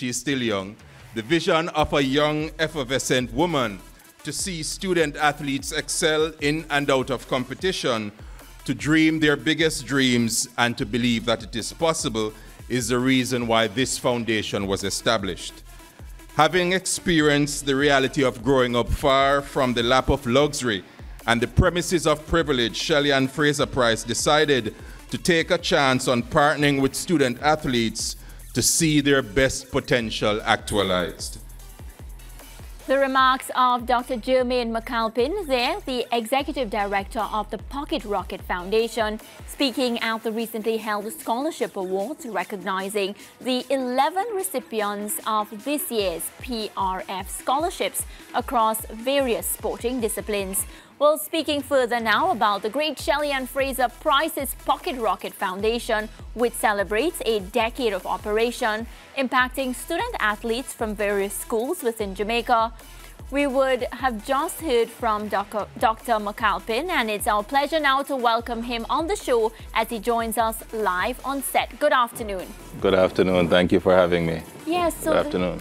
she is still young, the vision of a young, effervescent woman to see student athletes excel in and out of competition, to dream their biggest dreams, and to believe that it is possible is the reason why this foundation was established. Having experienced the reality of growing up far from the lap of luxury and the premises of privilege, Shelly Ann Fraser Pryce decided to take a chance on partnering with student athletes to see their best potential actualized. The remarks of Dr. Jermaine McAlpin there, the Executive Director of the Pocket Rocket Foundation, speaking at the recently held Scholarship Awards recognizing the 11 recipients of this year's PRF scholarships across various sporting disciplines. Well, speaking further now about the great Shelly Ann Fraser Pryce's Pocket Rocket Foundation, which celebrates a decade of operation, impacting student athletes from various schools within Jamaica. We would have just heard from Dr. Dr. McAlpin, and it's our pleasure now to welcome him on the show as he joins us live on set. Good afternoon. Good afternoon. Thank you for having me. Yes. So Good afternoon.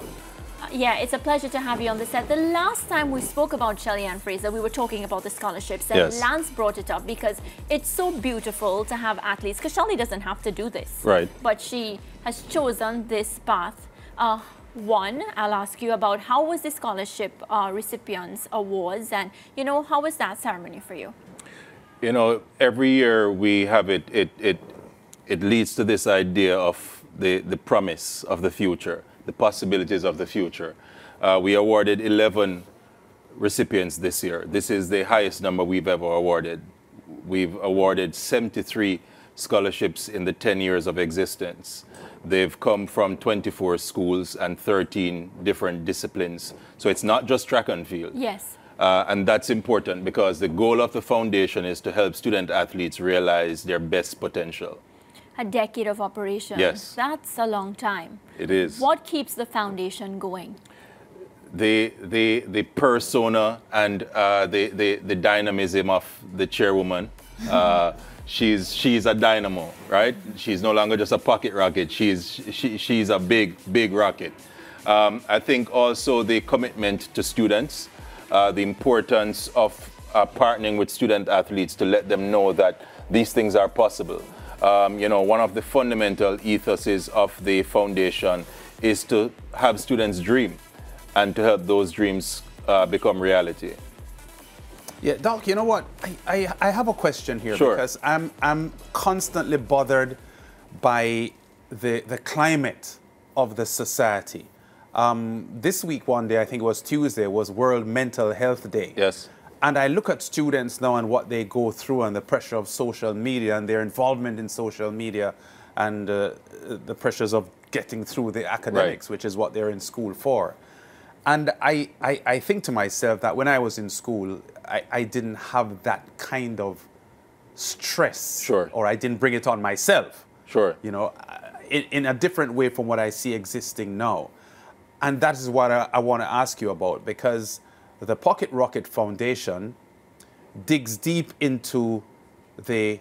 Yeah, it's a pleasure to have you on the set. The last time we spoke about Shelly Ann Fraser, we were talking about the scholarships, and yes. Lance brought it up because it's so beautiful to have athletes, because Shelly doesn't have to do this. Right. But she has chosen this path. Uh, one, I'll ask you about how was the scholarship uh, recipients awards, and you know how was that ceremony for you? You know, every year we have it. It it it leads to this idea of the the promise of the future the possibilities of the future. Uh, we awarded 11 recipients this year. This is the highest number we've ever awarded. We've awarded 73 scholarships in the 10 years of existence. They've come from 24 schools and 13 different disciplines. So it's not just track and field. Yes. Uh, and that's important because the goal of the foundation is to help student athletes realize their best potential a decade of operations. Yes. That's a long time. It is. What keeps the foundation going? The, the, the persona and uh, the, the, the dynamism of the chairwoman. Uh, she's, she's a dynamo, right? She's no longer just a pocket rocket. She's, she, she's a big, big rocket. Um, I think also the commitment to students, uh, the importance of uh, partnering with student athletes to let them know that these things are possible. Um, you know, one of the fundamental ethoses of the foundation is to have students dream and to help those dreams uh, become reality. Yeah, Doc, you know what? I, I, I have a question here sure. because I'm, I'm constantly bothered by the, the climate of the society. Um, this week, one day, I think it was Tuesday, was World Mental Health Day. Yes. And I look at students now and what they go through and the pressure of social media and their involvement in social media and uh, the pressures of getting through the academics, right. which is what they're in school for. And I, I, I, think to myself that when I was in school, I, I didn't have that kind of stress. Sure. Or I didn't bring it on myself. Sure. You know, in, in a different way from what I see existing now. And that is what I, I want to ask you about because the Pocket Rocket Foundation digs deep into the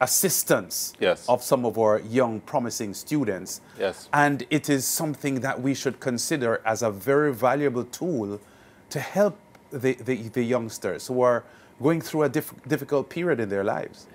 assistance yes. of some of our young promising students. Yes. And it is something that we should consider as a very valuable tool to help the, the, the youngsters who are going through a diff difficult period in their lives.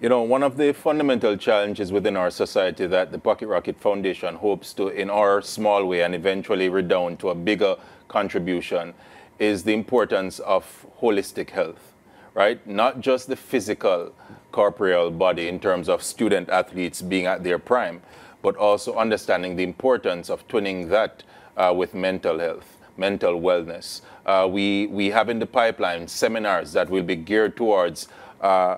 You know, one of the fundamental challenges within our society that the Pocket Rocket Foundation hopes to, in our small way, and eventually redound to a bigger contribution, is the importance of holistic health, right? Not just the physical, corporeal body in terms of student athletes being at their prime, but also understanding the importance of twinning that uh, with mental health, mental wellness. Uh, we, we have in the pipeline seminars that will be geared towards uh,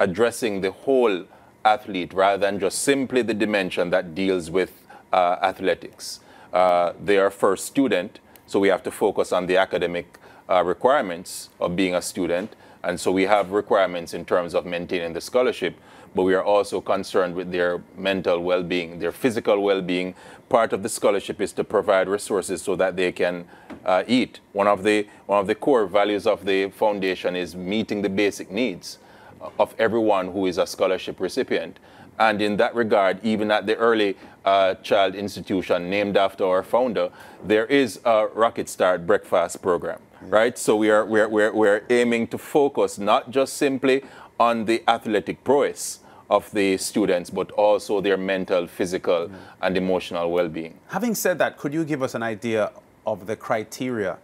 addressing the whole athlete rather than just simply the dimension that deals with uh, athletics. Uh, they are first student, so we have to focus on the academic uh, requirements of being a student. And so we have requirements in terms of maintaining the scholarship, but we are also concerned with their mental well-being, their physical well-being. Part of the scholarship is to provide resources so that they can uh, eat. One of the one of the core values of the foundation is meeting the basic needs of everyone who is a scholarship recipient. And in that regard, even at the early uh, child institution named after our founder, there is a Rocket Start breakfast program, right? So we are we're, we're, we're aiming to focus not just simply on the athletic prowess of the students, but also their mental, physical, and emotional well-being. Having said that, could you give us an idea of the criteria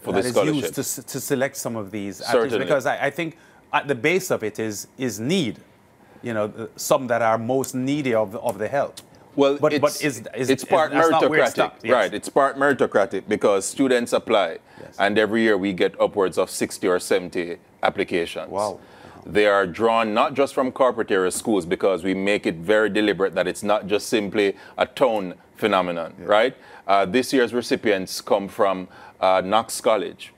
For that the is used to, to select some of these athletes? Because I, I think at the base of it is is need. You know, some that are most needy of, of the help. Well, but, it's, but is, is it's part that's not it meritocratic, yes. right? It's part meritocratic because students apply, Yes. and every year we get upwards of 60 or 70 applications. Wow. They are drawn not just from corporate area schools because we make it very deliberate that it's not just simply a tone phenomenon, right? Uh, this year's recipients come from uh, Knox College,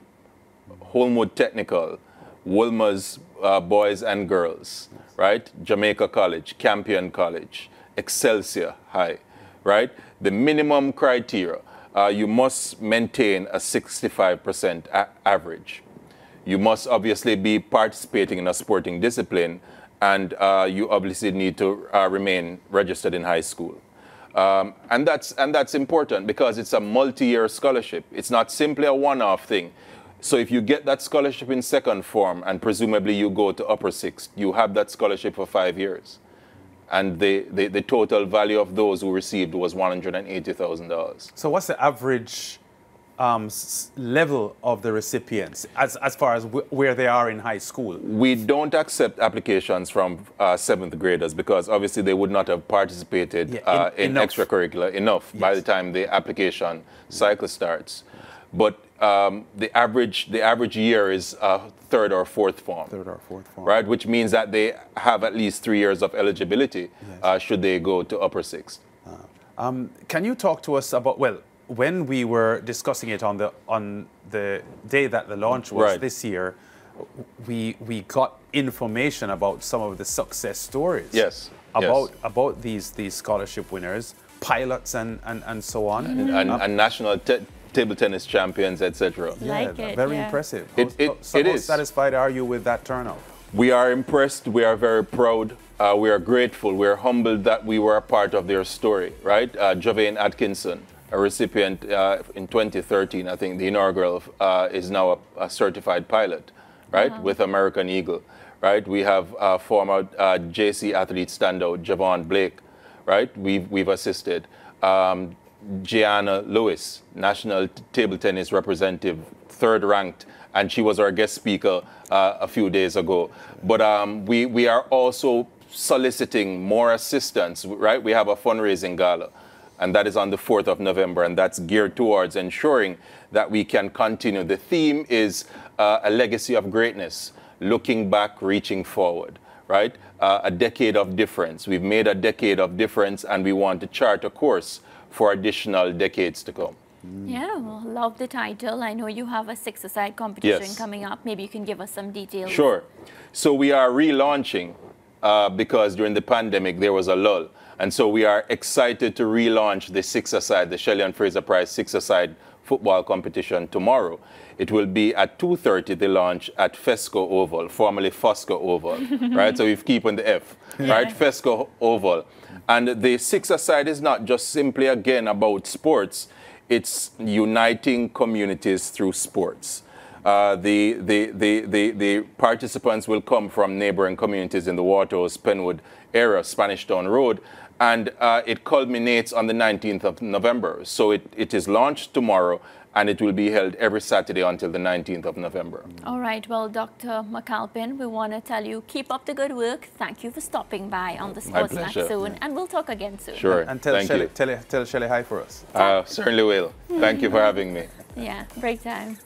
Holmwood Technical, Wolmer's uh, Boys and Girls, right? Jamaica College, Campion College, Excelsior High, right? The minimum criteria, uh, you must maintain a 65% a- average. You must obviously be participating in a sporting discipline, and uh, you obviously need to uh, remain registered in high school. Um, and that's and that's important because it's a multi-year scholarship. It's not simply a one-off thing. So if you get that scholarship in second form and presumably you go to upper sixth, you have that scholarship for five years. And the, the, the total value of those who received was $180,000. So what's the average um, s- level of the recipients as, as far as wh- where they are in high school? We don't accept applications from uh, seventh graders because obviously they would not have participated Yeah, uh, in enough. extracurricular enough by the time the application cycle starts. But um, the average the average year is uh, third or fourth form. Third or fourth form. Right, which means that they have at least three years of eligibility uh, should they go to upper sixth. Um, can you talk to us about well, when we were discussing it on the on the day that the launch was Right. this year, we we got information about some of the success stories. Yes, About yes. about these these scholarship winners, pilots and and, and so on. And, and national te- table tennis champions, etc. Like yeah, it, very yeah. impressive. It- How- it- so it how is. satisfied are you with that turnout? We are impressed. We are very proud. Uh, we are grateful. We are humbled that we were a part of their story, right? Uh, Javaine Atkinson, a recipient uh, in 2013, I think the inaugural, uh, is now a, a certified pilot, right, with American Eagle, right? We have uh, former uh, JC athlete standout Javon Blake, right? We've, we've assisted. Um, Gianna Lewis, national table tennis representative, third ranked, and she was our guest speaker uh, a few days ago. But um, we, we are also soliciting more assistance, right? We have a fundraising gala, and that is on the 4th of November, and that's geared towards ensuring that we can continue. The theme is uh, a legacy of greatness, looking back, reaching forward right? Uh, a decade of difference. We've made a decade of difference, and we want to chart a course for additional decades to come. Yeah, well, love the title. I know you have a six-a-side competition Yes. coming up. Maybe you can give us some details. Sure. So we are relaunching uh, because during the pandemic there was a lull. And so we are excited to relaunch the six-a-side, the Shelly Ann Fraser Pryce six-a-side football competition tomorrow. It will be at 2.30, the launch at Fesco Oval, formerly Fosco Oval, right? So we've keeping the F, right? Fesco Oval. And the six-a-side is not just simply, again, about sports. It's uniting communities through sports. Uh, the, the, the, the, the participants will come from neighboring communities in the Waterhouse, Penwood area, Spanish Town Road, and uh, it culminates on the 19th of November. So it, it is launched tomorrow, and it will be held every Saturday until the 19th of November. All right, well, Dr. McAlpin, we want to tell you keep up the good work. Thank you for stopping by on the SportsMax pleasure. Zone, and we'll talk again soon. Sure. And tell Thank Shelly, you. tell, tell Shelly hi for us. Uh, certainly will. Thank you for having me. Yeah, break time.